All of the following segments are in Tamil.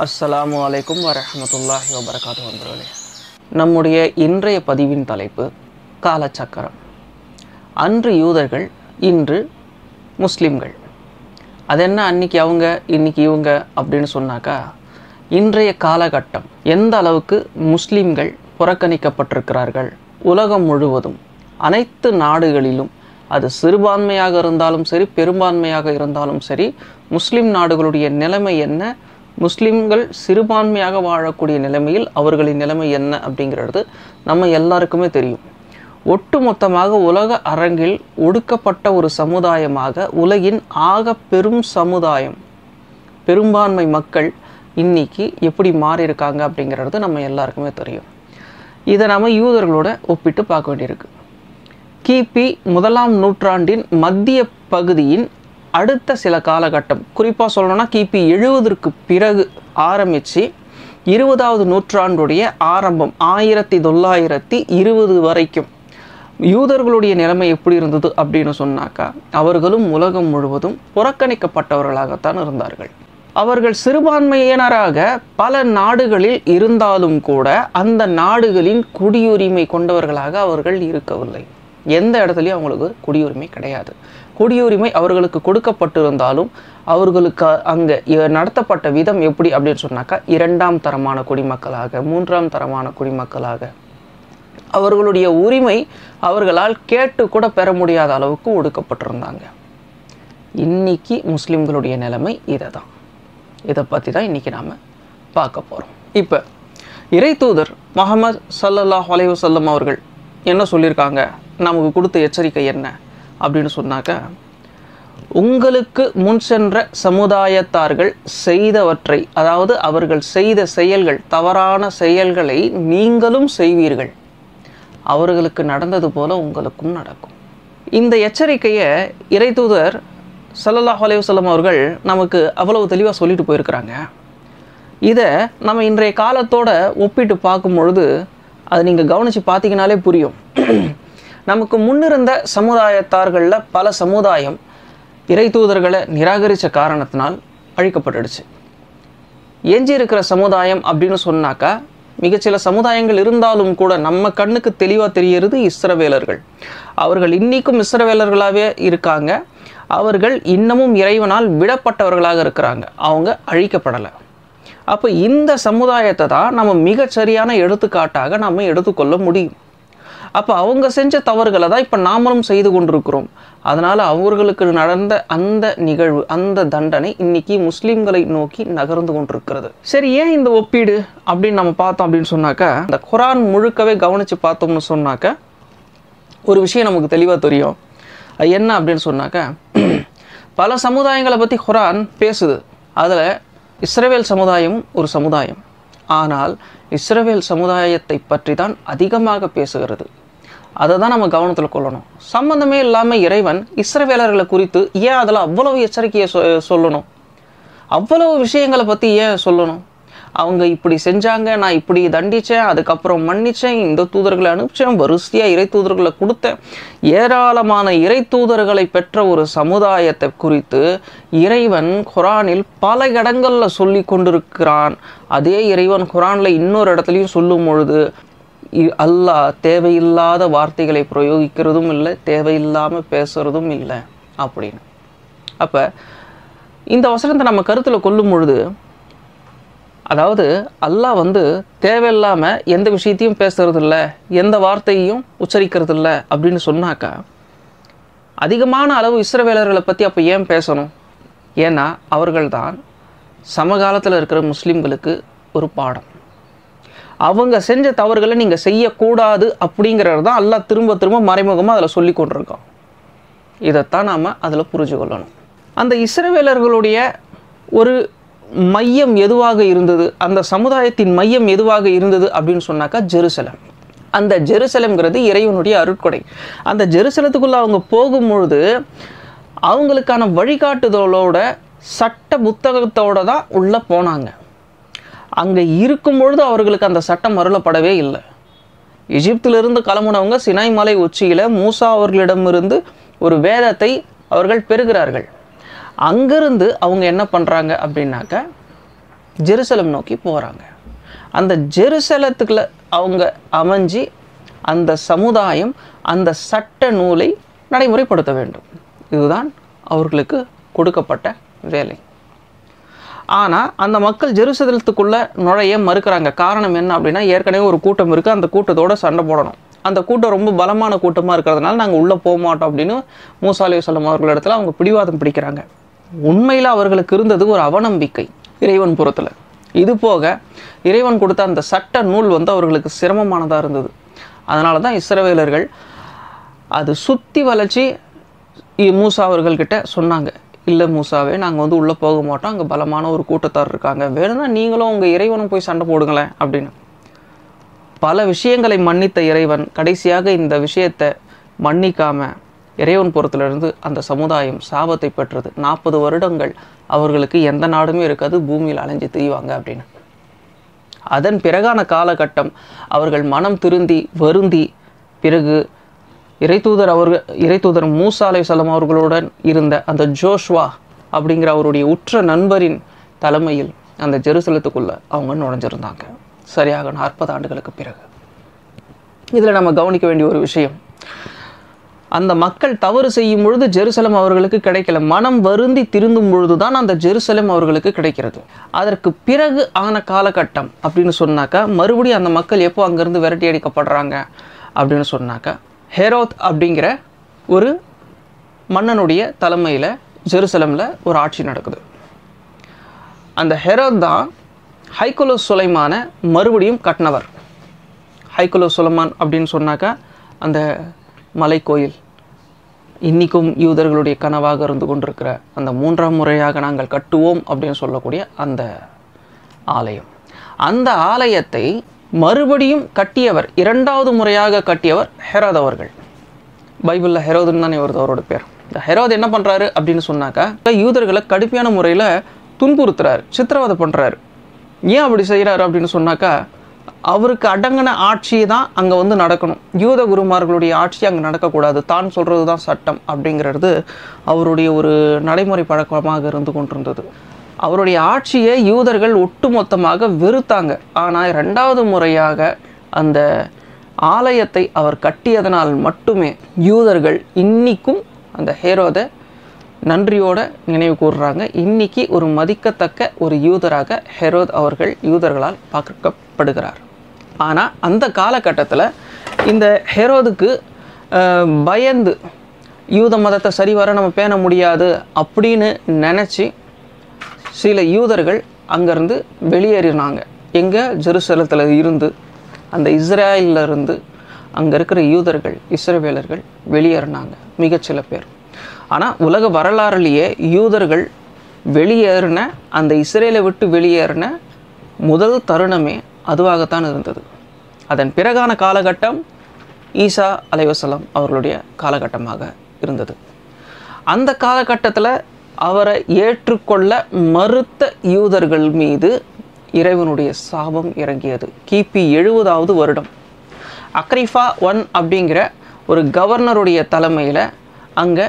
அஸ்ஸலாமு அலைக்கும் வரஹ்மத்துல்லாஹி வபரகாத்து நண்பர்களே நம்முடைய இன்றைய பதிவின் தலைப்பு காலச்சக்கரம். அன்று யூதர்கள் இன்று முஸ்லிம்கள். அது என்ன அன்னைக்கு அவங்க இன்னைக்கு இவங்க அப்படின்னு சொன்னாக்கா இன்றைய காலகட்டம் எந்த அளவுக்கு முஸ்லிம்கள் புறக்கணிக்கப்பட்டிருக்கிறார்கள் உலகம் முழுவதும் அனைத்து நாடுகளிலும் அது சிறுபான்மையாக இருந்தாலும் சரி பெரும்பான்மையாக இருந்தாலும் சரி முஸ்லிம் நாடுகளுடைய நிலைமை என்ன முஸ்லீம்கள் சிறுபான்மையாக வாழக்கூடிய நிலைமையில் அவர்களின் நிலைமை என்ன அப்படிங்கிறது நம்ம எல்லாருக்குமே தெரியும். ஒட்டுமொத்தமாக உலக அரங்கில் ஒடுக்கப்பட்ட ஒரு சமுதாயமாக உலகின் ஆக பெரும் சமுதாயம் பெரும்பான்மை மக்கள் இன்னைக்கு எப்படி மாறி இருக்காங்க அப்படிங்கிறது நம்ம எல்லாருக்குமே தெரியும். இதை நம்ம யூதர்களோட ஒப்பிட்டு பார்க்க வேண்டியிருக்கு. கிபி முதலாம் நூற்றாண்டின் மத்திய பகுதியின் அடுத்த சில காலகட்டம் குறிப்பாக சொல்லணும்னா கிபி எழுவதற்கு பிறகு ஆரம்பித்து இருபதாவது நூற்றாண்டுடைய ஆரம்பம் ஆயிரத்தி தொள்ளாயிரத்தி இருபது வரைக்கும். யூதர்களுடைய நிலைமை எப்படி இருந்தது அப்படின்னு சொன்னாக்கா அவர்களும் உலகம் முழுவதும் புறக்கணிக்கப்பட்டவர்களாகத்தான் இருந்தார்கள். அவர்கள் சிறுபான்மையினராக பல நாடுகளில் இருந்தாலும் கூட அந்த நாடுகளின் குடியுரிமை கொண்டவர்களாக அவர்கள் இருக்கவில்லை. எந்த இடத்துலையும் அவங்களுக்கு குடியுரிமை கிடையாது. குடியுரிமை அவர்களுக்கு கொடுக்கப்பட்டிருந்தாலும் அவர்களுக்கு அங்கே நடத்தப்பட்ட விதம் எப்படி அப்படின்னு சொன்னாக்கா இரண்டாம் தரமான குடிமக்களாக மூன்றாம் தரமான குடிமக்களாக. அவர்களுடைய உரிமை அவர்களால் கேட்டு கூட பெற முடியாத அளவுக்கு ஒடுக்கப்பட்டிருந்தாங்க. இன்னைக்கு முஸ்லிம்களுடைய நிலைமை இதை தான் இதை பற்றி தான் இன்றைக்கி நாம் பார்க்க போகிறோம் இப்போ இறை தூதர் முகமது சல்லல்லாஹ் அலைவசல்லம் அவர்கள் என்ன சொல்லியிருக்காங்க? நமக்கு கொடுத்த எச்சரிக்கை என்ன? அப்படின்னு சொன்னாக்க உங்களுக்கு முன் சென்ற சமுதாயத்தார்கள் செய்தவற்றை அதாவது அவர்கள் செய்த செயல்கள் தவறான செயல்களை நீங்களும் செய்வீர்கள். அவர்களுக்கு நடந்தது போல உங்களுக்கும் நடக்கும். இந்த எச்சரிக்கையை இறைத்தூதர் சல்லல்லாஹ் அலைவசல்லம் அவர்கள் நமக்கு அவ்வளவு தெளிவாக சொல்லிட்டு போயிருக்கிறாங்க. இதை நம்ம இன்றைய காலத்தோட ஒப்பிட்டு பார்க்கும் பொழுது அது நீங்கள் கவனித்து பார்த்தீங்கனாலே புரியும். நமக்கு முன்னிருந்த சமுதாயத்தார்களில் பல சமுதாயம் இறை தூதர்களை நிராகரித்த காரணத்தினால் அழிக்கப்பட்டுடுச்சு. எஞ்சி இருக்கிற சமுதாயம் அப்படின்னு சொன்னாக்கா மிகச்சில சமுதாயங்கள் இருந்தாலும் கூட நம்ம கண்ணுக்கு தெளிவாக தெரியறது இஸ்ரவேலர்கள். அவர்கள் இன்னிக்கும் இஸ்ரவேலர்களாகவே இருக்காங்க. அவர்கள் இன்னமும் இறைவனால் விடப்பட்டவர்களாக இருக்கிறாங்க. அவங்க அழிக்கப்படலை. அப்போ இந்த சமுதாயத்தை தான் நம்ம மிகச்சரியான எடுத்துக்காட்டாக நம்ம எடுத்துக்கொள்ள முடியும். அப்போ அவங்க செஞ்ச தவறுகளை தான் இப்போ நாமளும் செய்து கொண்டிருக்கிறோம். அதனால் அவர்களுக்கு நடந்த அந்த நிகழ்வு அந்த தண்டனை இன்னைக்கு முஸ்லீம்களை நோக்கி நகர்ந்து கொண்டிருக்கிறது. சரி ஏன் இந்த ஒப்பீடு அப்படின்னு நம்ம பார்த்தோம் அப்படின்னு சொன்னாக்கா இந்த குரான் முழுக்கவே கவனித்து பார்த்தோம்னு சொன்னாக்க ஒரு விஷயம் நமக்கு தெளிவாக தெரியும். அது என்ன அப்படின்னு சொன்னாக்கா பல சமுதாயங்களை பற்றி குரான் பேசுது. அதில் இஸ்ரேவேல் சமுதாயம் ஒரு சமுதாயம். ஆனால் இஸ்ரவேல் சமுதாயத்தை பற்றி தான் அதிகமாக பேசுகிறது. அதை தான் நம்ம கவனத்தில் கொள்ளணும். சம்மந்தமே இல்லாமல் இறைவன் இஸ்ரவேலர்களை குறித்து ஏன் அதில் அவ்வளவு எச்சரிக்கையை சொ சொல்லணும்? அவ்வளவு விஷயங்களை பற்றி ஏன் சொல்லணும்? அவங்க இப்படி செஞ்சாங்க நான் இப்படி தண்டித்தேன் அதுக்கப்புறம் மன்னித்தேன் இந்த தூதர்களை அனுப்பிச்சேன் வரிசையாக இறை தூதர்களை கொடுத்தேன். ஏராளமான இறை தூதர்களை பெற்ற ஒரு சமுதாயத்தை குறித்து இறைவன் குரானில் பல இடங்களில் சொல்லி கொண்டிருக்கிறான். அதே இறைவன் குரானில் இன்னொரு இடத்துலையும் சொல்லும் பொழுது அல்லாஹ் தேவையில்லாத வார்த்தைகளை பிரயோகிக்கிறதும் இல்லை தேவையில்லாமல் பேசுகிறதும் இல்லை அப்படின்னு. அப்போ இந்த வசனத்தை நம்ம கருத்தில் கொள்ளும் பொழுது அதாவது அல்லாஹ் வந்து தேவையில்லாமல் எந்த விஷயத்தையும் பேசுறது இல்லை எந்த வார்த்தையும் உச்சரிக்கிறதில்ல அப்படின்னு சொன்னாக்கா அதிகமான அளவு இஸ்ரவேலர்களை பற்றி அப்போ ஏன் பேசணும்? ஏன்னா அவர்கள்தான் சமகாலத்தில் இருக்கிற முஸ்லீம்களுக்கு ஒரு பாடம். அவங்க செஞ்ச தவறுகளை நீங்கள் செய்யக்கூடாது அப்படிங்கிறது தான் எல்லாம் திரும்ப திரும்ப மறைமுகமாக அதில் சொல்லி கொண்டிருக்கோம் இதைத்தான் நாம் அதில் புரிஞ்சு கொள்ளணும். அந்த இஸ்ரவேலர்களுடைய ஒரு மையம் எதுவாக இருந்தது? அந்த சமுதாயத்தின் மையம் எதுவாக இருந்தது அப்படின்னு சொன்னாக்கா ஜெருசலம். அந்த ஜெருசலம்ங்கிறது இறைவனுடைய அருட்கொடை. அந்த ஜெருசலத்துக்குள்ளே அவங்க போகும்பொழுது அவங்களுக்கான வழிகாட்டுதலோட சட்ட புத்தகத்தோடு தான் உள்ளே போனாங்க. அங்கே இருக்கும் பொழுது அவர்களுக்கு அந்த சட்டம் அருளப்படவே இல்லை. எகிப்திலிருந்து கிளம்புனவங்க சினாய் மலை உச்சியில் மூசா அவர்களிடமிருந்து ஒரு வேதத்தை அவர்கள் பெறுகிறார்கள். அங்கிருந்து அவங்க என்ன பண்ணுறாங்க அப்படின்னாக்க ஜெருசலம் நோக்கி போகிறாங்க அந்த ஜெருசலத்துக்குள்ள அவங்க அமைஞ்சு அந்த சமுதாயம் அந்த சட்ட நூலை நடைமுறைப்படுத்த வேண்டும். இதுதான் அவர்களுக்கு கொடுக்கப்பட்ட வேலை. ஆனால் அந்த மக்கள் ஜெருசலத்துக்குள்ளே நுழைய மறுக்கிறாங்க. காரணம் என்ன அப்படின்னா ஏற்கனவே ஒரு கூட்டம் இருக்குது அந்த கூட்டத்தோட சண்டை போடணும். அந்த கூட்டம் ரொம்ப பலமான கூட்டமாக இருக்கிறதுனால நாங்கள் உள்ளே போக மாட்டோம் அப்படின்னு மூசா அவர்கள் இடத்துல அவங்க பிடிவாதம் பிடிக்கிறாங்க. உண்மையில் அவர்களுக்கு இருந்தது ஒரு அவநம்பிக்கை இறைவன் புறத்தில். இது போக இறைவன் கொடுத்த அந்த சட்ட நூல் வந்து அவர்களுக்கு சிரமமானதாக இருந்தது. அதனால தான் இஸ்ரவேலர்கள் அது சுற்றி வளைச்சி இ- மூசா அவர்கள்கிட்ட சொன்னாங்க. இல்லை மூசாவே நாங்கள் வந்து உள்ளே போக மாட்டோம். அங்கே பலமான ஒரு கூட்டத்தார் இருக்காங்க. வேணும்னா நீங்களும் உங்கள் இறைவனும் போய் சண்டை போடுங்களேன் அப்படின்னு. பல விஷயங்களை மன்னித்த இறைவன் கடைசியாக இந்த விஷயத்தை மன்னிக்காம இறைவன் புறத்திலிருந்து அந்த சமுதாயம் சாபத்தை பெற்றது. நாற்பது வருடங்கள் அவர்களுக்கு எந்த நாடுமே இருக்காது பூமியில் அலைஞ்சு திரிவாங்க அப்படின்னு. அதன் பிறகான காலகட்டம் அவர்கள் மனம் திருந்தி வருந்தி பிறகு இறைத்தூதர் அவர்கள் இறைத்தூதர் மூசா சலம் அவர்களுடன் இருந்த அந்த ஜோஷ்வா அப்படிங்கிற அவருடைய உற்ற நண்பரின் தலைமையில் அந்த ஜெருசலத்துக்குள்ளே அவங்க நுழைஞ்சிருந்தாங்க. சரியாக நாற்பது ஆண்டுகளுக்கு பிறகு. இதில் நம்ம கவனிக்க வேண்டிய ஒரு விஷயம். அந்த மக்கள் தவறு செய்யும் பொழுது ஜெருசலம் அவர்களுக்கு கிடைக்கல. மனம் வருந்தி திருந்தும் பொழுது தான் அந்த ஜெருசலம் அவர்களுக்கு கிடைக்கிறது. அதற்கு பிறகு ஆன காலகட்டம் அப்படின்னு சொன்னாக்கா மறுபடியும் அந்த மக்கள் எப்போ அங்கேருந்து விரட்டி அடிக்கப்படுறாங்க அப்படின்னு சொன்னாக்கா ஹெரோத் அப்படிங்கிற ஒரு மன்னனுடைய தலைமையில் ஜெருசலமில் ஒரு ஆட்சி நடக்குது. அந்த ஹெரோத் தான் ஹைகுலோ சுலைமான மறுபடியும் கட்டினவர். ஹைகுலோ சுலைமான் அப்படின்னு சொன்னாக்கா அந்த மலைக்கோயில். இன்றைக்கும் யூதர்களுடைய கனவாக இருந்து கொண்டிருக்கிற அந்த மூன்றாம் முறையாக நாங்கள் கட்டுவோம் அப்படின்னு சொல்லக்கூடிய அந்த ஆலயம். அந்த ஆலயத்தை மறுபடியும் கட்டியவர் இரண்டாவது முறையாக கட்டியவர் ஹெரோத் அவர்கள். பைபிளில் ஹெரோதுன்னு தானே வருது அவரோட பேர். இந்த ஹெரோத் என்ன பண்ணுறாரு அப்படின்னு சொன்னாக்கா யூதர்களை கடுமையான முறையில் துன்புறுத்துறாரு சித்திரவதை பண்ணுறாரு ஏன் அப்படி செய்கிறாரு அப்படின்னு சொன்னாக்கா அவருக்கு அடங்கின ஆட்சி தான் அங்கே வந்து நடக்கணும். யூத குருமார்களுடைய ஆட்சி அங்கே நடக்கக்கூடாது. தான் சொல்கிறது தான் சட்டம் அப்படிங்கிறது அவருடைய ஒரு நடைமுறை பழக்கமாக இருந்து கொண்டிருந்தது. அவருடைய ஆட்சியை யூதர்கள் ஒட்டுமொத்தமாக வெறுத்தாங்க. ஆனால் ரெண்டாவது முறையாக அந்த ஆலயத்தை அவர் கட்டியதனால் மட்டுமே யூதர்கள் இன்னிக்கும் அந்த ஹேரோதை நன்றியோட நினைவு கூறுறாங்க இன்னைக்கு ஒரு மதிக்கத்தக்க ஒரு யூதராக ஹெரோத் அவர்கள் யூதர்களால் பார்க்கப்படுகிறார். ஆனால் அந்த காலகட்டத்தில் இந்த ஹெரோதுக்கு பயந்து யூத மதத்தை சரிவர நம்ம பேண முடியாது அப்படின்னு நினச்சி சில யூதர்கள் அங்கேருந்து வெளியேறினாங்க. எங்கே? ஜெருசலத்தில் இருந்து. அந்த இஸ்ரேலில் இருந்து அங்கே இருக்கிற யூதர்கள் இஸ்ரவேலர்கள் வெளியேறினாங்க. மிகச்சில பேர். ஆனால் உலக வரலாறுலேயே யூதர்கள் வெளியேறின அந்த இஸ்ரேலை விட்டு வெளியேறின முதல் தருணமே அதுவாகத்தான் இருந்தது. அதன் பிறகான காலகட்டம் ஈசா அலைவசலம் அவர்களுடைய காலகட்டமாக இருந்தது. அந்த காலகட்டத்தில் அவரை ஏற்றுக்கொள்ள மறுத்த யூதர்கள் மீது இறைவனுடைய சாபம் இறங்கியது. கிபி எழுபதாவது வருடம். அக்ரிஃபா ஒன் அப்படிங்கிற ஒரு கவர்னருடைய தலைமையில் அங்கே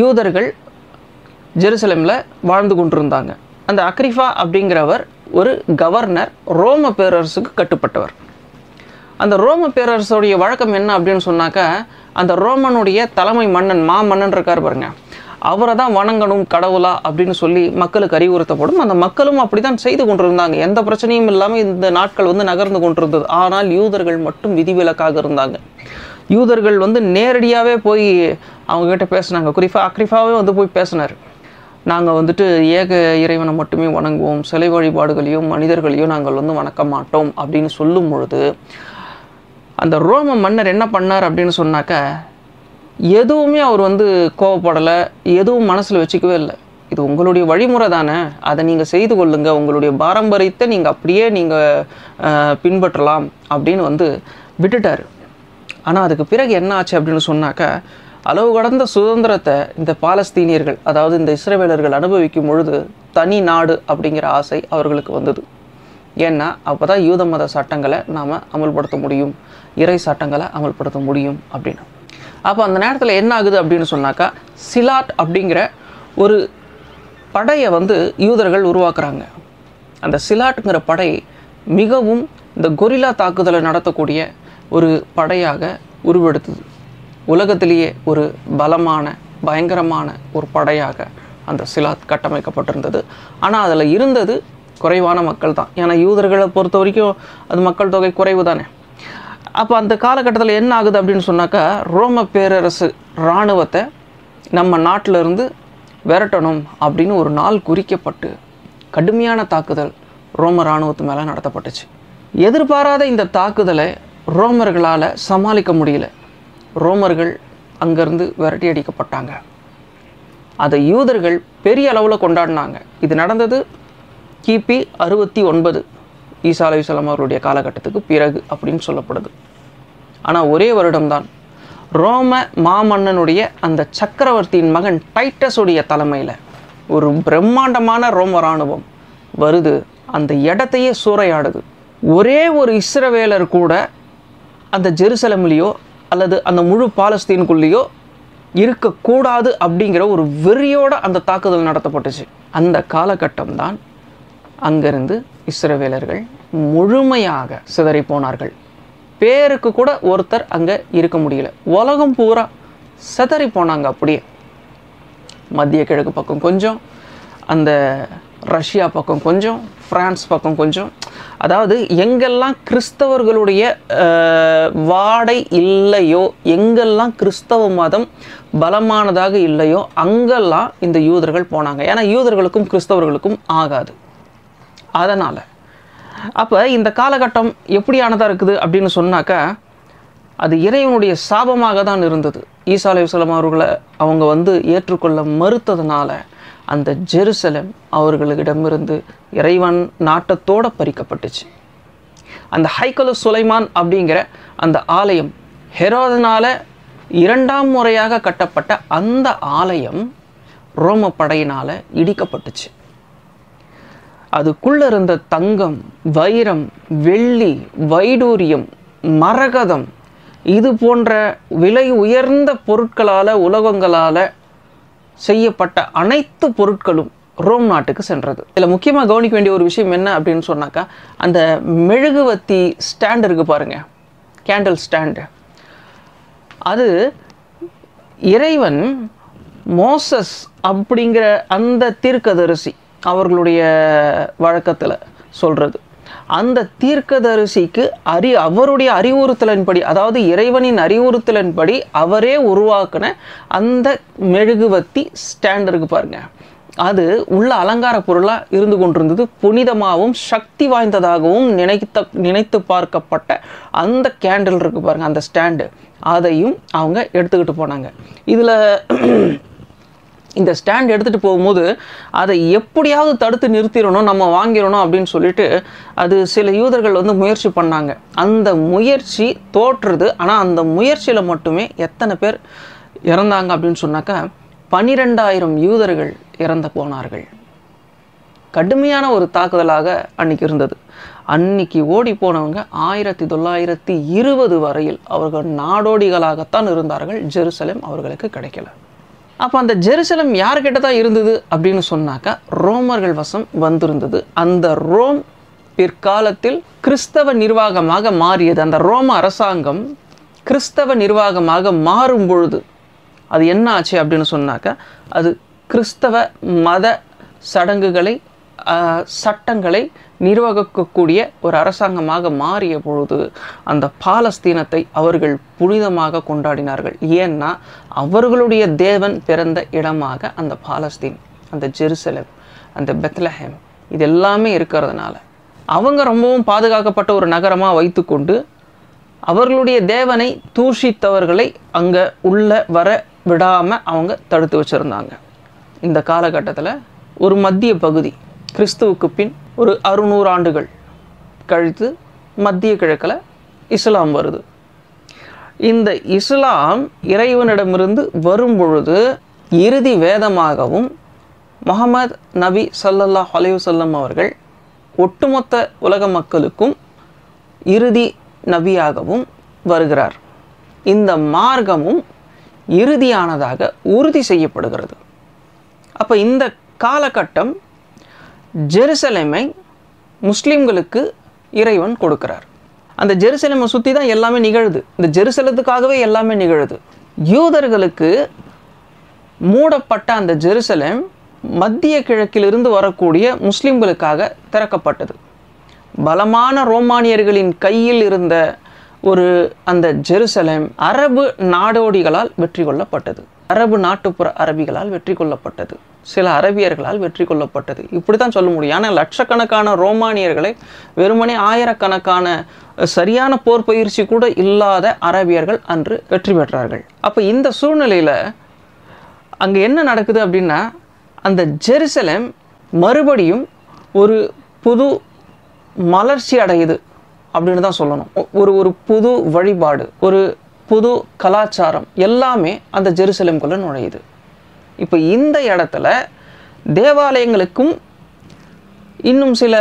யூதர்கள் ஜெருசலேமில் வாழ்ந்து கொண்டிருந்தாங்க. அந்த அக்ரிஃபா அப்படிங்கிறவர் ஒரு கவர்னர் ரோம பேரரசுக்கு கட்டுப்பட்டவர். அந்த ரோம பேரரசுடைய வழக்கம் என்ன அப்படின்னு சொன்னாக்கா அந்த ரோமனுடைய தலைமை மன்னன் மா மன்னன் இருக்கார் பாருங்கள் அவரை தான் வணங்கணும் கடவுளா அப்படின்னு சொல்லி மக்களுக்கு அறிவுறுத்தப்படும். அந்த மக்களும் அப்படிதான் செய்து கொண்டிருந்தாங்க. எந்த பிரச்சனையும் இல்லாமல் இந்த நாட்கள் வந்து நகர்ந்து கொண்டிருந்தது. ஆனால் யூதர்கள் மட்டும் விதிவிலக்காக இருந்தாங்க. யூதர்கள் வந்து நேரடியாகவே போய் அவங்ககிட்ட பேசினாங்க. குறிப்பாக அக்ரிஃபாவே வந்து போய் பேசினார். நாங்கள் வந்துட்டு ஏக இறைவனை மட்டுமே வணங்குவோம். சிலை வழிபாடுகளையும் மனிதர்களையும் நாங்கள் வந்து வணக்க மாட்டோம் அப்படின்னு சொல்லும் பொழுது அந்த ரோம மன்னர் என்ன பண்ணார் அப்படின்னு சொன்னாக்க எதுவுமே அவர் வந்து கோவப்படலை எதுவும் மனசில் வச்சுக்கவே இல்லை. இது உங்களுடைய வழிமுறை தானே. அதை நீங்கள் செய்து கொள்ளுங்க. உங்களுடைய பாரம்பரியத்தை நீங்கள் அப்படியே நீங்கள் பின்பற்றலாம் அப்படின்னு வந்து விட்டுட்டார். ஆனால் அதுக்கு பிறகு என்ன ஆச்சு அப்படின்னு சொன்னாக்க அளவு கடந்த சுதந்திரத்தை இந்த பாலஸ்தீனியர்கள் அதாவது இந்த இஸ்ரேவேலர்கள் அனுபவிக்கும் பொழுது தனி நாடு அப்படிங்கிற ஆசை அவர்களுக்கு வந்தது. ஏன்னா அப்போ தான் யூத மத சட்டங்களை நாம் அமல்படுத்த முடியும். இறை சட்டங்களை அமல்படுத்த முடியும் அப்படின்னு. அப்போ அந்த நேரத்தில் என்ன ஆகுது அப்படின்னு சொன்னாக்கா சிலாட் அப்படிங்கிற ஒரு படையை வந்து யூதர்கள் உருவாக்குறாங்க. அந்த சிலாட்டுங்கிற படை மிகவும் இந்த கொரில்லா தாக்குதலை நடத்தக்கூடிய ஒரு படையாக உருவெடுத்தது. உலகத்திலேயே ஒரு பலமான பயங்கரமான ஒரு படையாக அந்த சிலாத் கட்டமைக்கப்பட்டிருந்தது. ஆனால் அதில் இருந்தது குறைவான மக்கள் தான் ஏன்னா யூதர்களை பொறுத்த வரைக்கும் அது மக்கள் தொகை குறைவு தானே அப்போ அந்த காலகட்டத்தில் என்ன ஆகுது அப்படின்னு சொன்னாக்கா ரோம பேரரசு இராணுவத்தை நம்ம நாட்டிலிருந்து விரட்டணும் அப்படின்னு ஒரு நாள் குறிக்கப்பட்டு கடுமையான தாக்குதல் ரோம இராணுவத்து மேலே நடத்தப்பட்டுச்சு. எதிர்பாராத இந்த தாக்குதலை ரோமர்களால் சமாளிக்க முடியல. ரோமர்கள் அங்கேருந்து விரட்டி அடிக்கப்பட்டாங்க. அதை யூதர்கள் பெரிய அளவில் கொண்டாடினாங்க. இது நடந்தது கிபி அறுபத்தி ஒன்பது. ஈசா அலையுசலாம் அவருடைய காலகட்டத்துக்கு பிறகு அப்படின்னு சொல்லப்படுது. ஆனால் ஒரே வருடம்தான். ரோம மாமன்னனுடைய அந்த சக்கரவர்த்தியின் மகன் டைட்டஸுடைய தலைமையில் ஒரு பிரம்மாண்டமான ரோம இராணுவம் வருது. அந்த இடத்தையே சூறையாடுது. ஒரே ஒரு இஸ்ரவேலர் கூட அந்த ஜெருசலம்லேயோ அல்லது அந்த முழு பாலஸ்தீனுக்குள்ளேயோ இருக்கக்கூடாது அப்படிங்கிற ஒரு வெறியோட அந்த தாக்குதல் நடத்தப்பட்டுச்சு. அந்த காலகட்டம் தான் அங்கிருந்து இஸ்ரவேலர்கள் முழுமையாக சிதறி போனார்கள். பேருக்கு கூட ஒருத்தர் அங்கே இருக்க முடியல. உலகம் பூரா சிதறி போனாங்க அப்படியே. மத்திய கிழக்கு பக்கம் கொஞ்சம் அந்த ரஷ்யா பக்கம் கொஞ்சம் ஃப்ரான்ஸ் பக்கம் கொஞ்சம். அதாவது எங்கெல்லாம் கிறிஸ்தவர்களுடைய வாடை இல்லையோ எங்கெல்லாம் கிறிஸ்தவ மதம் பலமானதாக இல்லையோ அங்கெல்லாம் இந்த யூதர்கள் போனாங்க. ஏன்னா யூதர்களுக்கும் கிறிஸ்தவர்களுக்கும் ஆகாது. அதனால். அப்போ இந்த காலகட்டம் எப்படியானதாக இருக்குது அப்படின்னு சொன்னாக்கா அது இறைவனுடைய சாபமாக தான் இருந்தது. ஈசா அலையுஸ்லாம் அவர்களை அவங்க வந்து ஏற்றுக்கொள்ள மறுத்ததுனால அந்த ஜெருசலம் அவர்களிடமிருந்து இறைவன் நாட்டத்தோட பறிக்கப்பட்டுச்சு. அந்த ஹைக்கலு சுலைமான் அப்படிங்கிற அந்த ஆலயம் ஹெரோதனால் இரண்டாம் முறையாக கட்டப்பட்ட அந்த ஆலயம் ரோம படையினால் இடிக்கப்பட்டுச்சு. அதுக்குள்ள இருந்த தங்கம் வைரம் வெள்ளி வைடூரியம் மரகதம் இது போன்ற விலை உயர்ந்த பொருட்களால் உலகங்களால் செய்யப்பட்ட அனைத்து பொருட்களும் ரோம் நாட்டுக்கு சென்றது. இதில் முக்கியமாக கவனிக்க வேண்டிய ஒரு விஷயம் என்ன அப்படின்னு சொன்னாக்கா அந்த மெழுகுவத்தி ஸ்டாண்ட் இருக்குது பாருங்க. Candle stand. அது இறைவன் மோசஸ் அப்படிங்கிற அந்த தீர்க்கதரிசி அவர்களுடைய வழக்கத்தில் சொல்கிறது அந்த தீர்க்கதரிசிக்கு அறி அவருடைய அறிவுறுத்தலின்படி அதாவது இறைவனின் அறிவுறுத்தலின்படி அவரே உருவாக்கின அந்த மெழுகுவத்தி ஸ்டாண்ட் இருக்கு பாருங்க. அது உள்ள அலங்கார பொருளாக இருந்து கொண்டிருந்தது. புனிதமாகவும் சக்தி வாய்ந்ததாகவும் நினைத்த நினைத்து பார்க்கப்பட்ட அந்த கேண்டில் இருக்கு பாருங்க அந்த ஸ்டாண்டு அதையும் அவங்க எடுத்துக்கிட்டு போனாங்க. இதில் இந்த ஸ்டாண்ட் எடுத்துகிட்டு போகும்போது அதை எப்படியாவது தடுத்து நிறுத்திடணும் நம்ம வாங்கிடணும் அப்படின்னு சொல்லிட்டு அது சில யூதர்கள் வந்து முயற்சி பண்ணாங்க. அந்த முயற்சி தோற்றுறது ஆனால் அந்த முயற்சியில் மட்டுமே எத்தனை பேர் இறந்தாங்க அப்படின்னு சொன்னாக்கா பனிரெண்டாயிரம் யூதர்கள் இறந்து போனார்கள். கடுமையான ஒரு தாக்குதலாக அன்னைக்கு இருந்தது. அன்னைக்கு ஓடி போனவங்க ஆயிரத்தி தொள்ளாயிரத்தி இருபது வரையில் அவர்கள் நாடோடிகளாகத்தான் இருந்தார்கள். ஜெருசலேம் அவர்களுக்கு கிடைக்கல. அப்போ அந்த ஜெருசலம் யார்கிட்ட தான் இருந்தது அப்படின்னு சொன்னாக்கா ரோமர்கள் வசம் வந்திருந்தது. அந்த ரோம் பிற்காலத்தில் கிறிஸ்தவ நிர்வாகமாக மாறியது. அந்த ரோம அரசாங்கம் கிறிஸ்தவ நிர்வாகமாக மாறும் பொழுது அது என்ன ஆச்சு அப்படின்னு சொன்னாக்கா அது கிறிஸ்தவ மத சடங்குகளை சட்டங்களை நிர்வகிக்கக்கூடிய ஒரு அரசாங்கமாக மாறிய பொழுது அந்த பாலஸ்தீனத்தை அவர்கள் புனிதமாக கொண்டாடினார்கள். ஏன்னா அவர்களுடைய தேவன் பிறந்த இடமாக அந்த பாலஸ்தீன் அந்த ஜெருசலம் அந்த பெத்லஹேம் இது எல்லாமே இருக்கிறதுனால அவங்க ரொம்பவும் பாதுகாக்கப்பட்ட ஒரு நகரமாக வைத்துக்கொண்டு அவர்களுடைய தேவனை தூஷித்தவர்களை அங்கே உள்ள வர விடாமல் அவங்க தடுத்து வச்சுருந்தாங்க. இந்த காலகட்டத்தில் ஒரு மத்திய பகுதி கிறிஸ்துவுக்கு பின் ஒரு அறுநூறு ஆண்டுகள் கழித்து மத்திய கிழக்கில் இஸ்லாம் வருது. இந்த இஸ்லாம் இறைவனிடமிருந்து வரும் பொழுது இறுதி வேதமாகவும் முகமது நபி சல்லல்லா அலைஹி அவர்கள் ஒட்டுமொத்த உலக மக்களுக்கும் இறுதி நபியாகவும் வருகிறார். இந்த மார்க்கமும் இறுதியானதாக உறுதி செய்யப்படுகிறது. அப்போ இந்த காலகட்டம் ஜெருசலேமை முஸ்லீம்களுக்கு இறைவன் கொடுக்கிறார். அந்த ஜெருசலேமை சுற்றி தான் எல்லாமே நிகழுது. இந்த ஜெருசலத்துக்காகவே எல்லாமே நிகழுது. யூதர்களுக்கு மூடப்பட்ட அந்த ஜெருசலேம் மத்திய கிழக்கிலிருந்து வரக்கூடிய முஸ்லீம்களுக்காக திறக்கப்பட்டது. பலமான ரோமானியர்களின் கையில் இருந்த ஒரு அந்த ஜெருசலேம் அரபு நாடோடிகளால் வெற்றி கொள்ளப்பட்டது. அரபு நாட்டுப்புற அரபிகளால் வெற்றி கொள்ளப்பட்டது. சில அரபியர்களால் வெற்றி கொள்ளப்பட்டது. இப்படி தான் சொல்ல முடியும். ஆனால் லட்சக்கணக்கான ரோமானியர்களை வெறுமனே ஆயிரக்கணக்கான சரியான போர் பயிற்சி கூட இல்லாத அரபியர்கள் அன்று வெற்றி பெற்றார்கள். அப்போ இந்த சூழ்நிலையில் அங்கே என்ன நடக்குது அப்படின்னா அந்த ஜெருசலேம் மறுபடியும் ஒரு புது மலர்ச்சி அடையுது அப்படின்னு தான் சொல்லணும். ஒ- ஒரு ஒரு புது வழிபாடு ஒரு புது கலாச்சாரம் எல்லாமே அந்த ஜெருசலேம்குள்ளே நுழையுது. இப்போ இந்த இடத்துல தேவாலயங்களுக்கும் இன்னும் சில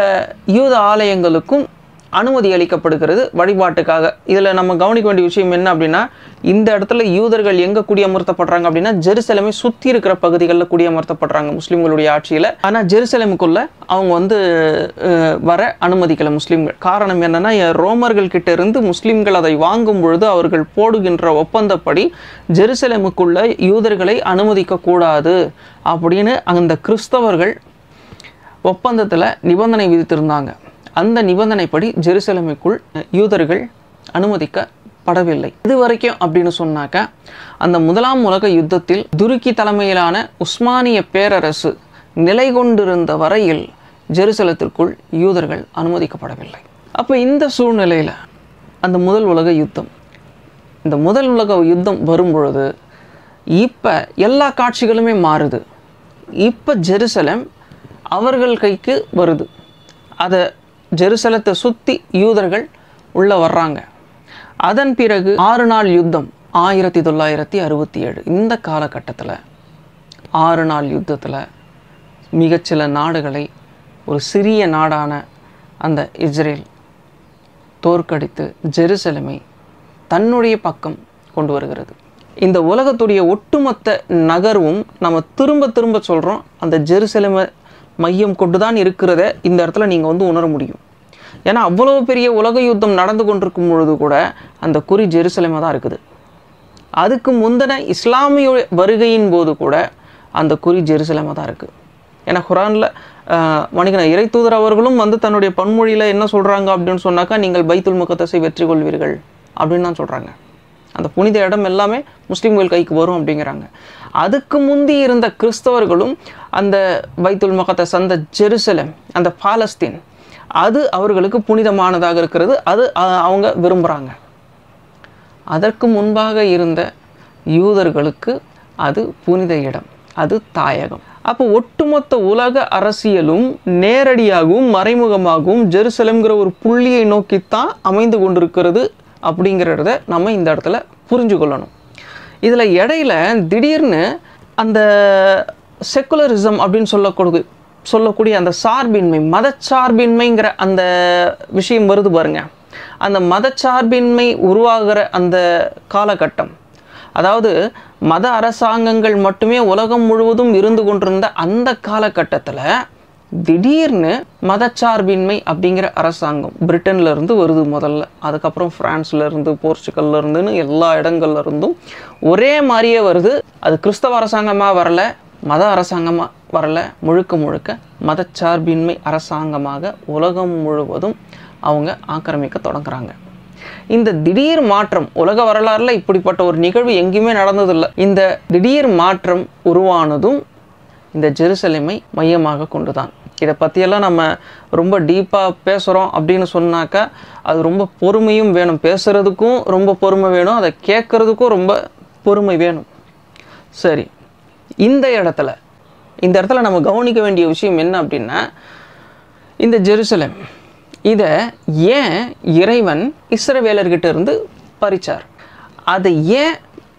யூத ஆலயங்களுக்கும் அனுமதி அளிக்கப்படுகிறது வழிபாட்டுக்காக. இதில் நம்ம கவனிக்க வேண்டிய விஷயம் என்ன அப்படின்னா இந்த இடத்துல யூதர்கள் எங்கே குடியமர்த்தப்படுறாங்க அப்படின்னா ஜெருசலமை சுற்றி இருக்கிற பகுதிகளில் குடியமர்த்தப்படுறாங்க முஸ்லீம்களுடைய ஆட்சியில். ஆனால் ஜெருசலமுக்குள்ள அவங்க வந்து வர அனுமதிக்கலை முஸ்லீம்கள். காரணம் என்னன்னா ரோமர்கள் கிட்ட இருந்து முஸ்லீம்கள் அதை வாங்கும் பொழுது அவர்கள் போடுகின்ற ஒப்பந்தப்படி ஜெருசலமுக்குள்ள யூதர்களை அனுமதிக்க கூடாது அப்படின்னு அந்த கிறிஸ்தவர்கள் ஒப்பந்தத்தில் நிபந்தனை விதித்திருந்தாங்க. அந்த நிபந்தனைப்படி ஜெருசலேமுக்குள் யூதர்கள் அனுமதிக்க படவில்லை. இது வரைக்கும் அப்படின்னு சொன்னாக்க அந்த முதலாம் உலக யுத்தத்தில் துருக்கி தலைமையிலான உஸ்மானிய பேரரசு நிலை கொண்டிருந்த வரையில் ஜெருசலத்திற்குள் யூதர்கள் அனுமதிக்கப்படவில்லை. அப்போ இந்த சூழ்நிலையில் அந்த முதல் உலக யுத்தம் இந்த முதல் உலக யுத்தம் வரும்பொழுது இப்போ எல்லா காட்சிகளுமே மாறுது. இப்போ ஜெருசலம் அவர்கள் கைக்கு வருது. அதை ஜெருசலத்தை சுற்றி யூதர்கள் உள்ளே வர்றாங்க. அதன் பிறகு ஆறு நாள் யுத்தம் ஆயிரத்தி தொள்ளாயிரத்தி அறுபத்தி ஏழு. இந்த காலகட்டத்தில் ஆறு நாள் யுத்தத்தில் மிகச்சில நாடுகளை ஒரு சிறிய நாடான அந்த இஸ்ரேல் தோற்கடித்து ஜெருசலமை தன்னுடைய பக்கம் கொண்டு வருகிறது. இந்த உலகத்துடைய ஒட்டுமொத்த நகர்வும் நம்ம திரும்ப திரும்ப சொல்கிறோம் அந்த ஜெருசலமை மையம் கொண்டு தான் இருக்கிறத இந்த இடத்துல நீங்கள் வந்து உணர முடியும். ஏன்னா அவ்வளோ பெரிய உலக யுத்தம் நடந்து கொண்டிருக்கும் பொழுது கூட அந்த குறி ஜெருசலேமாக தான் இருக்குது. அதுக்கு முந்தின இஸ்லாமிய வருகையின் போது கூட அந்த குறி ஜெருசலேமாக தான் இருக்குது ஏன்னா குரானில் மணிகன இறை தூதர் அவர்களும் வந்து தன்னுடைய பன்மொழியில் என்ன சொல்கிறாங்க அப்படின்னு சொன்னாக்கா நீங்கள் பைத்துல் முகத்தசை வெற்றி கொள்வீர்கள் அப்படின்னு தான் சொல்கிறாங்க அந்த புனித இடம் எல்லாமே முஸ்லீம்கள் கைக்கு வரும் அப்படிங்கிறாங்க. அதுக்கு முந்தி இருந்த கிறிஸ்தவர்களும் அந்த பைத்துல் முகத்தஸ் அந்த ஜெருசலம் அந்த பாலஸ்தீன் அது அவர்களுக்கு புனிதமானதாக இருக்கிறது. அது அவங்க விரும்புகிறாங்க அதற்கு முன்பாக இருந்த யூதர்களுக்கு அது புனித இடம். அது தாயகம். அப்போ ஒட்டுமொத்த உலக அரசியலும் நேரடியாகவும் மறைமுகமாகவும் ஜெருசலம்ங்கிற ஒரு புள்ளியை நோக்கித்தான் அமைந்து கொண்டிருக்கிறது அப்படிங்கிறத நம்ம இந்த இடத்துல புரிஞ்சு கொள்ளணும் இதில் இடையில திடீர்னு அந்த செக்குலரிசம் அப்படின்னு சொல்லக்கூடிய சொல்லக்கூடிய அந்த சார்பின்மை மதச்சார்பின்மைங்கிற அந்த விஷயம் வருது பாருங்க. அந்த மதச்சார்பின்மை உருவாகிற அந்த காலகட்டம் அதாவது மத அரசாங்கங்கள் மட்டுமே உலகம் முழுவதும் இருந்து கொண்டிருந்த அந்த காலகட்டத்தில் திடீர்னு மதச்சார்பின்மை அப்படிங்கிற அரசாங்கம் பிரிட்டன்ல இருந்து வருது முதல்ல. அதுக்கப்புறம் ஃப்ரான்ஸ்லேருந்து போர்ச்சுகல்ல இருந்துன்னு எல்லா இடங்கள்ல இருந்தும் ஒரே மாதிரியே வருது. அது கிறிஸ்தவ அரசாங்கமாக வரல மத அரசாங்கமாக வரல. முழுக்க முழுக்க மதச்சார்பின்மை அரசாங்கமாக உலகம் முழுவதும் அவங்க ஆக்கிரமிக்க தொடங்குறாங்க. இந்த திடீர் மாற்றம் உலக வரலாறுல இப்படிப்பட்ட ஒரு நிகழ்வு எங்கேயுமே நடந்ததில்லை. இந்த திடீர் மாற்றம் உருவானதும் இந்த ஜெருசலேமை மையமாக கொண்டுதான். இதை பற்றியெல்லாம் நம்ம ரொம்ப டீப்பாக பேசுகிறோம் அப்படின்னு சொன்னாக்கா அது ரொம்ப பொறுமையும் வேணும். பேசுகிறதுக்கும் ரொம்ப பொறுமை வேணும். அதை கேட்குறதுக்கும் ரொம்ப பொறுமை வேணும். சரி இந்த இடத்துல இந்த இடத்துல நம்ம கவனிக்க வேண்டிய விஷயம் என்ன அப்படின்னா இந்த ஜெருசலேம். இதை ஏன் இறைவன் இஸ்ரவேலர்கிட்ட இருந்து பறிச்சார்? அதை ஏன்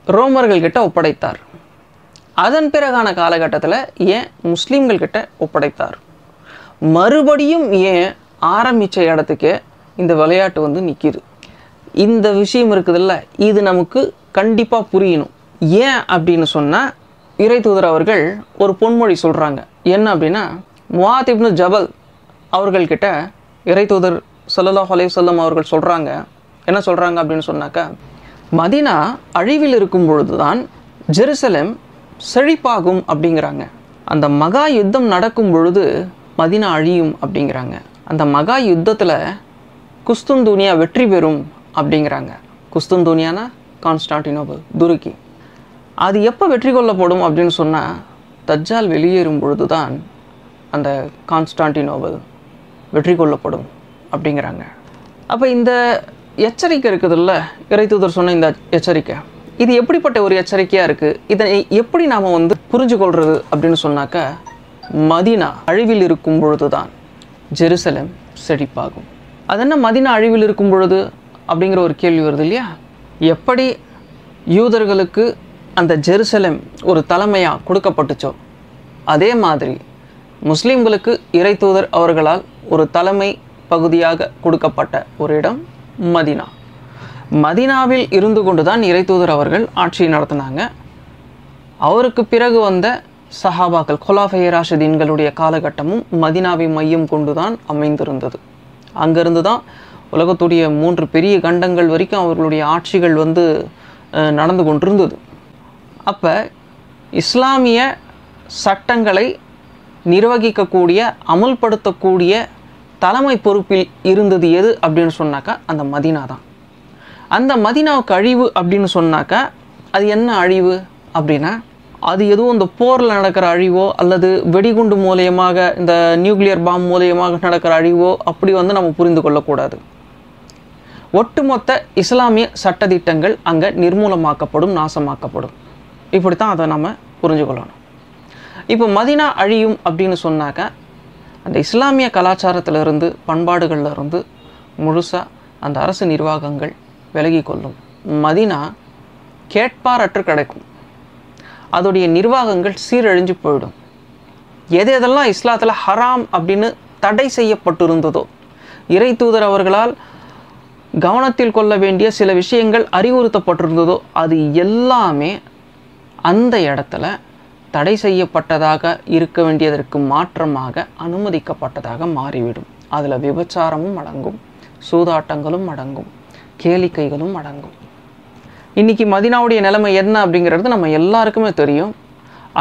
ரோமர்கள்கிட்ட ஒப்படைத்தார்? அதன் பிறகான காலகட்டத்தில் ஏன் முஸ்லீம்கள்கிட்ட ஒப்படைத்தார்? மறுபடியும் ஏன் ஆரம்பித்த இடத்துக்கே இந்த விளையாட்டு வந்து நிற்கிது இந்த விஷயம் இருக்குதுல்ல இது நமக்கு கண்டிப்பாக புரியணும். ஏன் அப்படின்னு சொன்னால் இறை தூதர் அவர்கள் ஒரு பொன்மொழி சொல்கிறாங்க என்ன அப்படின்னா முவாத்திப்னு ஜபல் அவர்கள்கிட்ட இறை தூதர் ஸல்லல்லாஹு அலைஹி சொல்லம் அவர்கள் சொல்கிறாங்க என்ன சொல்கிறாங்க அப்படின்னு சொன்னாக்கா மதினா அழிவில் இருக்கும் பொழுதுதான் ஜெருசலேம் செழிப்பாகும் அப்படிங்கிறாங்க. அந்த மகா யுத்தம் நடக்கும் பொழுது மதினா அழியும் அப்படிங்கிறாங்க. அந்த மகா யுத்தத்தில் குஸ்துந்தூனியா வெற்றி பெறும் அப்படிங்கிறாங்க. குஸ்துந்தூனியானா கான்ஸ்டான்டினோபல் துருக்கி. அது எப்போ வெற்றி கொள்ளப்படும் அப்படின்னு சொன்னால் தஜ்ஜால் வெளியேறும் பொழுது தான் அந்த கான்ஸ்டான்டினோவல் வெற்றி கொள்ளப்படும் அப்படிங்கிறாங்க. அப்போ இந்த எச்சரிக்கை இருக்குதுல்ல? இறைத்தூதர் சொன்ன இந்த எச்சரிக்கை. இது எப்படிப்பட்ட ஒரு எச்சரிக்கையாக இருக்குது இதை எப்படி நாம் வந்து புரிஞ்சு கொள்வது அப்படின்னு சொன்னாக்கா மதினா அழிவில் இருக்கும் பொழுது தான் ஜெருசலேம் செழிப்பாகும். அது என்ன மதினா அழிவில் இருக்கும் பொழுது அப்படிங்கிற ஒரு கேள்வி வருது இல்லையா? எப்படி யூதர்களுக்கு அந்த ஜெருசலேம் ஒரு தலைமையாக கொடுக்கப்பட்டுச்சோ? அதே மாதிரி முஸ்லீம்களுக்கு இறை தூதர் அவர்களால் ஒரு தலைமை பகுதியாக கொடுக்கப்பட்ட ஒரு இடம் மதினா. மதினாவில் இருந்து கொண்டு தான் இறை தூதர் அவர்கள் ஆட்சி நடத்தினாங்க. அவருக்கு பிறகு வந்த சஹாபாக்கள் கொலாஃபை ராஷதீன்களுடைய காலகட்டமும் மதினாவை மையம் கொண்டு தான் அமைந்திருந்தது. அங்கிருந்து தான் உலகத்துடைய மூன்று பெரிய கண்டங்கள் வரைக்கும் அவர்களுடைய ஆட்சிகள் வந்து நடந்து கொண்டிருந்தது. அப்போ இஸ்லாமிய சட்டங்களை நிர்வகிக்கக்கூடிய அமுல்படுத்தக்கூடிய தலைமை பொறுப்பில் இருந்தது எது அப்படின்னு சொன்னாக்கா அந்த மதீனா தான். அந்த மதீனாவுக்கு அழிவு அப்படின்னு சொன்னாக்கா அது என்ன அழிவு அப்படின்னா அது எதுவும் இந்த போரில் நடக்கிற அழிவோ அல்லது வெடிகுண்டு மூலியமாக இந்த நியூக்ளியர் பாம் மூலியமாக நடக்கிற அழிவோ அப்படி வந்து நம்ம புரிந்து கொள்ளக்கூடாது. ஒட்டுமொத்த இஸ்லாமிய சட்டத்திட்டங்கள் அங்கே நிர்மூலமாக்கப்படும் நாசமாக்கப்படும். இப்படி தான் அதை நம்ம புரிஞ்சுக்கொள்ளணும். இப்போ மதினா அழியும் அப்படின்னு சொன்னாக்கா அந்த இஸ்லாமிய கலாச்சாரத்திலிருந்து பண்பாடுகள்ல இருந்து முழுசாக அந்த அரசு நிர்வாகங்கள் விலகி கொள்ளும். மதினா கேட்பாரற்று கிடைக்கும். அதோடைய நிர்வாகங்கள் சீரழிஞ்சு போயிடும். எது எதெல்லாம் இஸ்லாத்தில் ஹராம் அப்படின்னு தடை செய்யப்பட்டிருந்ததோ இறை தூதர் அவர்களால் கவனத்தில் கொள்ள வேண்டிய சில விஷயங்கள் அறிவுறுத்தப்பட்டிருந்ததோ அது எல்லாமே அந்த இடத்துல தடை செய்யப்பட்டதாக இருக்க வேண்டியதற்கு மாற்றமாக அனுமதிக்கப்பட்டதாக மாறிவிடும். அதில் விபச்சாரமும் அடங்கும் சூதாட்டங்களும் அடங்கும் கேளிக்கைகளும் அடங்கும். இன்றைக்கி மதினாவுடைய நிலைமை என்ன அப்படிங்கிறது நம்ம எல்லாருக்குமே தெரியும்.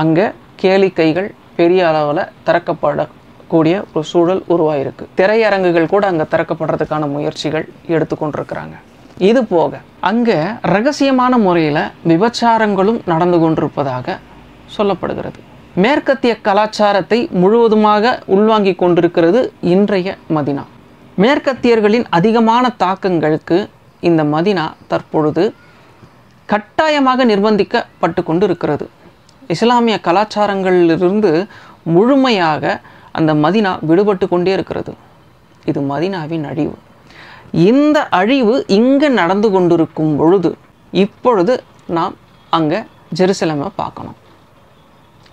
அங்கே கேளிக்கைகள் பெரிய அளவில் திறக்கப்படக்கூடிய ஒரு சூழல் உருவாயிருக்கு. திரையரங்குகள் கூட அங்கே திறக்கப்படுறதுக்கான முயற்சிகள் எடுத்துக்கொண்டிருக்கிறாங்க. இது போக அங்கே ரகசியமான முறையில் விபச்சாரங்களும் நடந்து கொண்டிருப்பதாக சொல்லப்படுகிறது. மேற்கத்திய கலாச்சாரத்தை முழுவதுமாக உள்வாங்கிக் கொண்டிருக்கிறது இன்றைய மதினா. மேற்கத்தியர்களின் அதிகமான தாக்கங்களுக்கு இந்த மதினா தற்பொழுது கட்டாயமாக நிர்பந்திக்கப்பட்டு கொண்டு இருக்கிறது இஸ்லாமிய கலாச்சாரங்களிலிருந்து முழுமையாக அந்த மதினா விடுபட்டு கொண்டே இருக்கிறது. இது மதினாவின் அழிவு. இந்த அழிவு இங்கே நடந்து கொண்டிருக்கும் பொழுது இப்பொழுது நாம் அங்கே ஜெருசலமை பார்க்கணும்.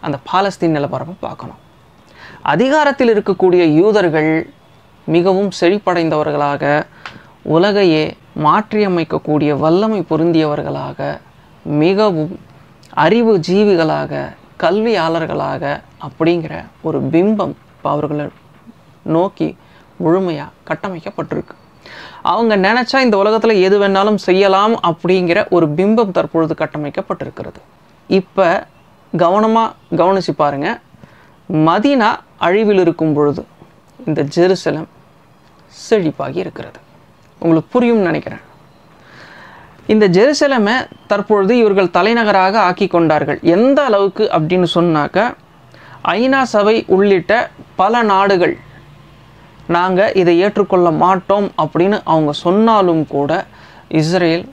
அந்த பாலஸ்தீன் நிலப்பரப்பை பார்க்கணும். அதிகாரத்தில் இருக்கக்கூடிய யூதர்கள் மிகவும் செழிப்படைந்தவர்களாக உலகையே மாற்றியமைக்கக்கூடிய வல்லமை பொருந்தியவர்களாக மிகவும் அறிவு ஜீவிகளாக கல்வியாளர்களாக அப்படிங்கிற ஒரு பிம்பம் இப்போ அவர்களை நோக்கி முழுமையாக கட்டமைக்கப்பட்டிருக்கு. அவங்க நினச்சா இந்த உலகத்தில் எது வேணாலும் செய்யலாம் அப்படிங்கிற ஒரு பிம்பம் தற்பொழுது கட்டமைக்கப்பட்டிருக்கிறது. இப்போ கவனமாக கவனிச்சு பாருங்க. மதினா அழிவில் இருக்கும் பொழுது இந்த ஜெருசலம் செழிப்பாகி இருக்கிறது. உங்களுக்கு புரியும்னு நினைக்கிறேன். இந்த ஜெருசலமை தற்பொழுது இவர்கள் தலைநகராக ஆக்கி கொண்டார்கள். எந்த அளவுக்கு அப்படின்னு சொன்னாக்க ஐநா சபை உள்ளிட்ட பல நாடுகள் நாங்கள் இதை ஏற்றுக்கொள்ள மாட்டோம் அப்படின்னு அவங்க சொன்னாலும் கூட இஸ்ரேல்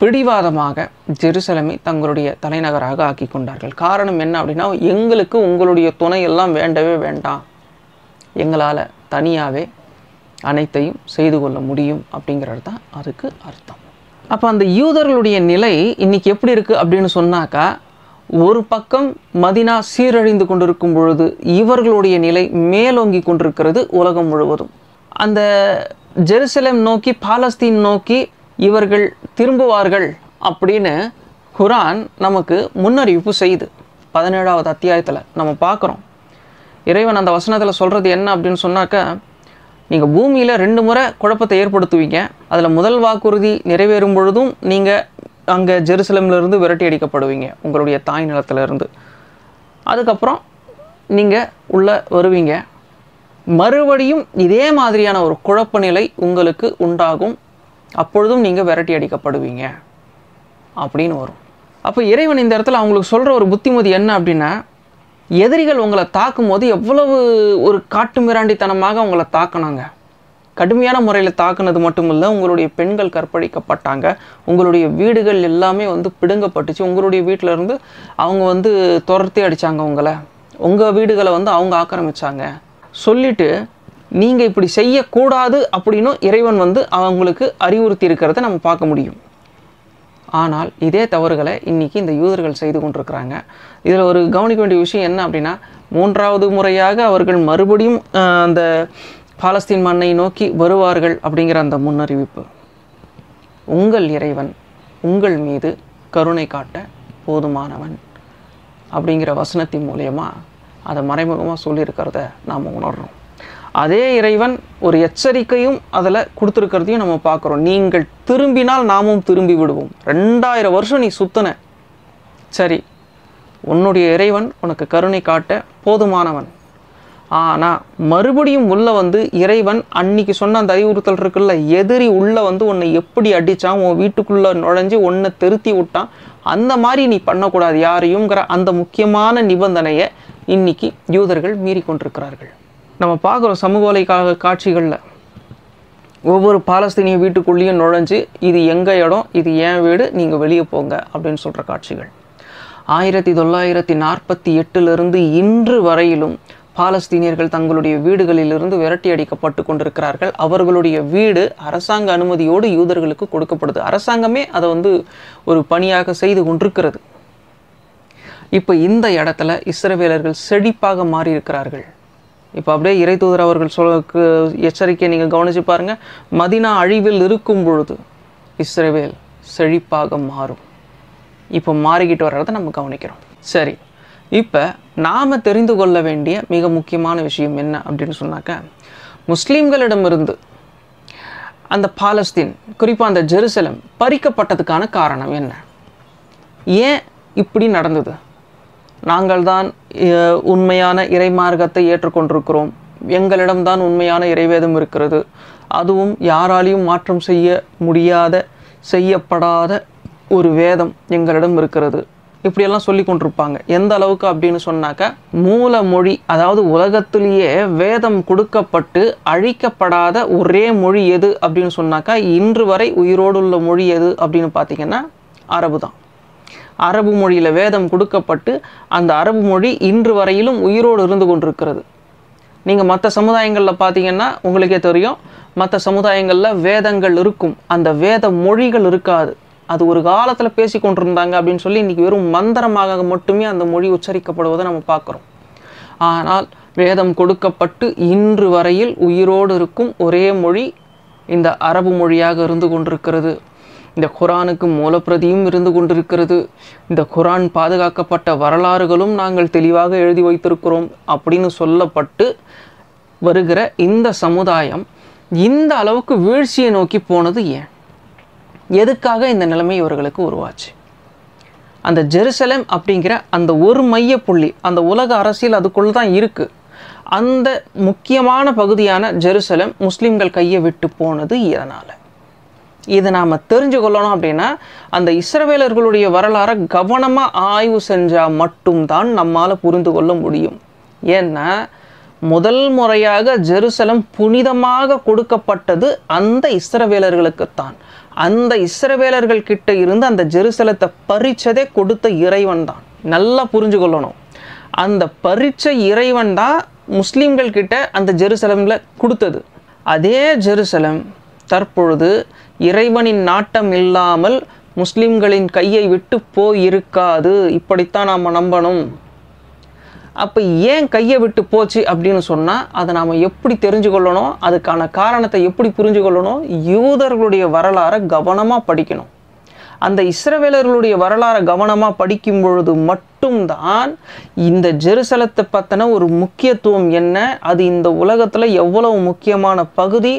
பிடிவாதமாக ஜெருசலமை தங்களுடைய தலைநகராக ஆக்கி கொண்டார்கள். காரணம் என்ன அப்படின்னா எங்களுக்கு உங்களுடைய துணை எல்லாம் வேண்டவே வேண்டாம். எங்களால் தனியாகவே அனைத்தையும் செய்து கொள்ள முடியும் அப்படிங்கிறது தான் அதுக்கு அர்த்தம். அப்போ அந்த யூதர்களுடைய நிலை இன்னைக்கு எப்படி இருக்குது அப்படின்னு சொன்னாக்கா ஒரு பக்கம் மதினா சீரழிந்து கொண்டிருக்கும் பொழுது இவர்களுடைய நிலை மேலோங்கி கொண்டிருக்கிறது உலகம் முழுவதும். அந்த ஜெருசலேம் நோக்கி பாலஸ்தீன் நோக்கி இவர்கள் திரும்புவார்கள் அப்படின்னு குரான் நமக்கு முன்னறிவிப்பு செய்யுது பதினேழாவது அத்தியாயத்தில் நம்ம பார்க்குறோம். இறைவன் அந்த வசனத்தில் சொல்கிறது என்ன அப்படின்னு சொன்னாக்கா நீங்கள் பூமியில் ரெண்டு முறை குழப்பத்தை ஏற்படுத்துவீங்க. அதில் முதல் வாக்குறுதி நிறைவேறும் பொழுதும் நீங்கள் அங்கே ஜெருசலம்லேருந்து விரட்டி அடிக்கப்படுவீங்க உங்களுடைய தாய் நிலத்துலேருந்து அதுக்கப்புறம் நீங்கள் உள்ளே வருவீங்க. மறுபடியும் இதே மாதிரியான ஒரு குழப்ப நிலை உங்களுக்கு உண்டாகும். அப்பொழுதும் நீங்கள் விரட்டி அடிக்கப்படுவீங்க. அப்படின்னு வரும். அப்போ இறைவன் இந்த இடத்துல அவங்களுக்கு சொல்கிற ஒரு புத்திமதி என்ன அப்படின்னா எதிரிகள் உங்களை தாக்கும் போது எவ்வளவு ஒரு காட்டு மிராண்டித்தனமாக உங்களை தாக்கினாங்க. கடுமையான முறையில் தாக்குனது மட்டும் இல்லை உங்களுடைய பெண்கள் கற்பழிக்கப்பட்டாங்க. உங்களுடைய வீடுகள் எல்லாமே வந்து பிடுங்கப்பட்டுச்சு. உங்களுடைய வீட்டில் இருந்து அவங்க வந்து துரத்தி அடித்தாங்க உங்களை. உங்கள் வீடுகளை வந்து அவங்க ஆக்கிரமிச்சாங்க. சொல்லிட்டு நீங்கள் இப்படி செய்யக்கூடாது அப்படின்னு இறைவன் வந்து அவங்களுக்கு அறிவுறுத்தி இருக்கிறத நம்ம பார்க்க முடியும். ஆனால் இதே தவறுகளை இன்றைக்கி இந்த யூதர்கள் செய்து கொண்டிருக்கிறாங்க. இதில் ஒரு கவனிக்க வேண்டிய விஷயம் என்ன அப்படின்னா மூன்றாவது முறையாக அவர்கள் மறுபடியும் அந்த பாலஸ்தீன் மண்ணை நோக்கி வருவார்கள் அப்படிங்கிற அந்த முன்னறிவிப்பு. உங்கள் இறைவன் உங்கள் மீது கருணை காட்ட போதுமானவன் அப்படிங்கிற வசனத்தின் மூலயமா அதை மறைமுகமாக சொல்லியிருக்கிறத நாம் உணர்றோம். அதே இறைவன் ஒரு எச்சரிக்கையும் அதில் கொடுத்துருக்கிறதையும் நம்ம பார்க்குறோம். நீங்கள் திரும்பினால் நாமும் திரும்பி விடுவோம். ரெண்டாயிரம் வருஷம் நீ சுத்தன. சரி உன்னுடைய இறைவன் உனக்கு கருணை காட்ட போதுமானவன். ஆனால் மறுபடியும் உள்ளே வந்து இறைவன் அன்னைக்கு சொன்ன அந்த அறிவுறுத்தல் இருக்குல்ல எதிரி உள்ளே வந்து உன்னை எப்படி அடித்தான் உன் வீட்டுக்குள்ளே நுழைஞ்சு உன்னை திருத்தி விட்டான் அந்த மாதிரி நீ பண்ணக்கூடாது. யாரையும்ங்கிற அந்த முக்கியமான நிபந்தனையை இன்னைக்கு யூதர்கள் மீறி கொண்டிருக்கிறார்கள். நம்ம பார்க்குறோம் சமூக வலை காட்சிகளில் ஒவ்வொரு பாலஸ்தீனிய வீட்டுக்குள்ளேயும் நுழைஞ்சு இது எங்கள் இடம் இது என் வீடு நீங்கள் வெளியே போங்க அப்படின்னு சொல்கிற காட்சிகள். ஆயிரத்தி தொள்ளாயிரத்தி நாற்பத்தி எட்டுலேருந்து இன்று வரையிலும் பாலஸ்தீனியர்கள் தங்களுடைய வீடுகளிலிருந்து விரட்டி அடிக்கப்பட்டு கொண்டிருக்கிறார்கள். அவர்களுடைய வீடு அரசாங்க அனுமதியோடு யூதர்களுக்கு கொடுக்கப்படுது. அரசாங்கமே அதை வந்து ஒரு பணியாக செய்து கொண்டிருக்கிறது. இப்போ இந்த இடத்துல இஸ்ரவேலர்கள் செழிப்பாக மாறியிருக்கிறார்கள். இப்போ அப்படியே இறை தூதர் அவர்கள் சொல்லுக்கு எச்சரிக்கையை நீங்கள் கவனிச்சு பாருங்கள் மதினா அழிவில் இருக்கும் பொழுது இஸ்ரேவேல் செழிப்பாக மாறும். இப்போ மாறிக்கிட்டு வர்றதை நம்ம கவனிக்கிறோம். சரி இப்போ நாம் தெரிந்து கொள்ள வேண்டிய மிக முக்கியமான விஷயம் என்ன அப்படின்னு சொன்னாக்க முஸ்லீம்களிடமிருந்து அந்த பாலஸ்தீன் குறிப்பாக அந்த ஜெருசலம் பறிக்கப்பட்டதுக்கான காரணம் என்ன? ஏன் இப்படி நடந்தது? நாங்கள் தான் உண்மையான இறைமார்க்கத்தை ஏற்றுக்கொண்டிருக்கிறோம். எங்களிடம்தான் உண்மையான இறைவேதம் இருக்கிறது. அதுவும் யாராலையும் மாற்றம் செய்ய முடியாத செய்யப்படாத ஒரு வேதம் எங்களிடம் இருக்கிறது. இப்படியெல்லாம் சொல்லி கொண்டிருப்பாங்க. எந்த அளவுக்கு அப்படின்னு சொன்னாக்க மூல மொழி அதாவது உலகத்திலேயே வேதம் கொடுக்கப்பட்டு அழிக்கப்படாத ஒரே மொழி எது அப்படின்னு சொன்னாக்கா இன்று வரை உயிரோடு உள்ள மொழி எது அப்படின்னு பார்த்தீங்கன்னா அரபு தான். அரபு மொழியில் வேதம் கொடுக்கப்பட்டு அந்த அரபு மொழி இன்று வரையிலும் உயிரோடு இருந்து கொண்டிருக்கிறது. நீங்கள் மற்ற சமுதாயங்களில் பார்த்தீங்கன்னா உங்களுக்கே தெரியும் மற்ற சமுதாயங்களில் வேதங்கள் இருக்கும். அந்த வேத மொழிகள் இருக்காது. அது ஒரு காலத்தில் பேசி கொண்டிருந்தாங்க அப்படின்னு சொல்லி இன்றைக்கி வெறும் மந்திரமாக மட்டுமே அந்த மொழி உச்சரிக்கப்படுவதை நம்ம பார்க்குறோம். ஆனால் வேதம் கொடுக்கப்பட்டு இன்று வரையில் உயிரோடு இருக்கும் ஒரே மொழி இந்த அரபு மொழியாக இருந்து கொண்டிருக்கிறது. இந்த குரானுக்கு மூலப்பிரதியும் இருந்து கொண்டிருக்கிறது. இந்த குரான் பாதுகாக்கப்பட்ட வரலாறுகளும் நாங்கள் தெளிவாக எழுதி வைத்திருக்கிறோம் அப்படின்னு சொல்லப்பட்டு வருகிற இந்த சமுதாயம் இந்த அளவுக்கு வீழ்ச்சியை நோக்கி போனது ஏன்? எதுக்காக இந்த நிலைமை இவர்களுக்கு உருவாச்சு? அந்த ஜெருசலேம் அப்படிங்கிற அந்த ஒரு மைய புள்ளி அந்த உலக அரசியல் அதுக்குள்ள தான் இருக்குது அந்த முக்கியமான பகுதியான ஜெருசலம் முஸ்லீம்கள் கையை விட்டு போனது இதனால். இதை நாம் தெரிஞ்சு கொள்ளணும் அப்படின்னா அந்த இஸ்ரவேலர்களுடைய வரலாறை கவனமாக ஆய்வு செஞ்சால் மட்டும்தான் நம்மால் புரிந்து கொள்ள முடியும். ஏன்னா முதல் முறையாக ஜெருசலம் புனிதமாக கொடுக்கப்பட்டது அந்த இஸ்ரவேலர்களுக்குத்தான். அந்த இஸ்ரவேலர்கள் கிட்ட இருந்து அந்த ஜெருசலத்தை பறிச்சதே கொடுத்த இறைவன் தான். நல்லா புரிஞ்சு கொள்ளணும் அந்த பறிச்ச இறைவன் தான் முஸ்லீம்கள் கிட்ட அந்த ஜெருசலம்ல கொடுத்தது. அதே ஜெருசலம் தற்பொழுது இறைவனின் நாட்டம் இல்லாமல் முஸ்லிம்களின் கையை விட்டு போயிருக்காது. இப்படித்தான் நாம் நம்பணும். அப்போ ஏன் கையை விட்டு போச்சு அப்படின்னு சொன்னால் அதை நாம் எப்படி தெரிஞ்சு கொள்ளணும் அதுக்கான காரணத்தை எப்படி புரிஞ்சு கொள்ளணும் யூதர்களுடைய வரலாறை கவனமாக படிக்கணும். அந்த இஸ்ரவேலர்களுடைய வரலாறை கவனமாக படிக்கும் பொழுது மட்டும்தான் இந்த ஜெருசலத்தை பற்றின ஒரு முக்கியத்துவம் என்ன? அது இந்த உலகத்தில் எவ்வளவு முக்கியமான பகுதி?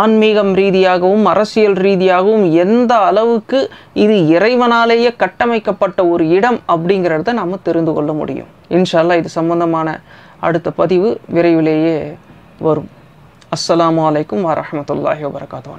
ஆன்மீகம் ரீதியாகவும் அரசியல் ரீதியாகவும் எந்த அளவுக்கு இது இறைவனாலேயே கட்டமைக்கப்பட்ட ஒரு இடம் அப்படிங்கிறத நம்ம தெரிந்து கொள்ள முடியும். இன்ஷால்லா இது சம்பந்தமான அடுத்த பதிவு விரைவிலேயே வரும். அஸ்லாம் வலைக்கம் வரமத்துல்லாஹி வபரகாத்து